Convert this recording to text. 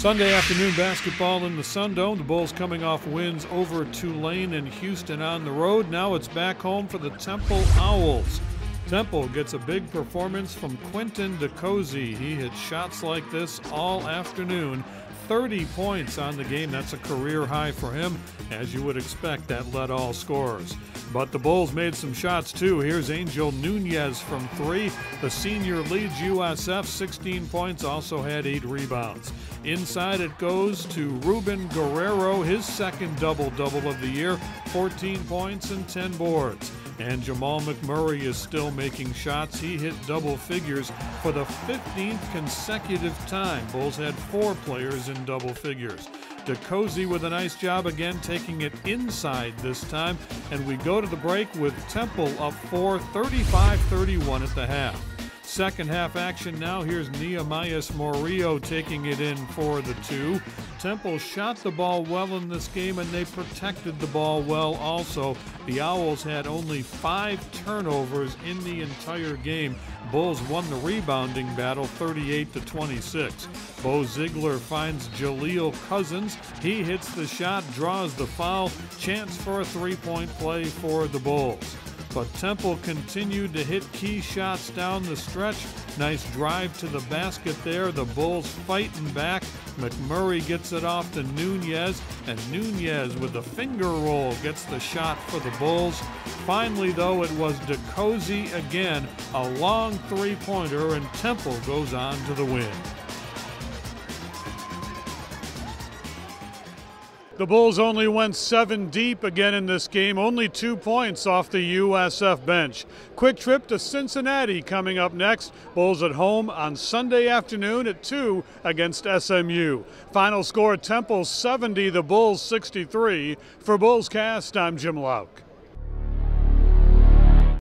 Sunday afternoon basketball in the Sun Dome. The Bulls coming off wins over Tulane and Houston on the road. Now it's back home for the Temple Owls. Temple gets a big performance from Quenton DeCosey. He hit shots like this all afternoon. 30 points on the game. That's a career high for him. As you would expect, that led all scorers. But the Bulls made some shots too. Here's Angel Nunez from three. The senior leads USF 16 points, also had eight rebounds. Inside it goes to Ruben Guerrero, his second double double of the year 14 points and 10 boards. And Jahmal McMurray is still making shots. He hit double figures for the 15th consecutive time. Bulls had four players in double figures. DeCosey with a nice job again, taking it inside this time. And we go to the break with Temple up 4, 35 31 at the half. Second half action now. Here's Nehemias Morillo taking it in for the two. Temple shot the ball well in this game and they protected the ball well also. The Owls had only five turnovers in the entire game. Bulls won the rebounding battle 38 to 26. Bo Zeigler finds Jaleel Cousins. He hits the shot, draws the foul. Chance for a three point play for the Bulls. But Temple continued to hit key shots down the stretch. Nice drive to the basket there. The Bulls fighting back. McMurray gets it off to Nunez, and Nunez with the finger roll gets the shot for the Bulls. Finally, though, it was DeCosey again, a long three pointer, and Temple goes on to the win. The Bulls only went seven deep again in this game, only two points off the USF bench. Quick trip to Cincinnati coming up next. Bulls at home on Sunday afternoon at 2 against SMU. Final score Temple 70, the Bulls 63. For Bulls Cast, I'm Jim Louk.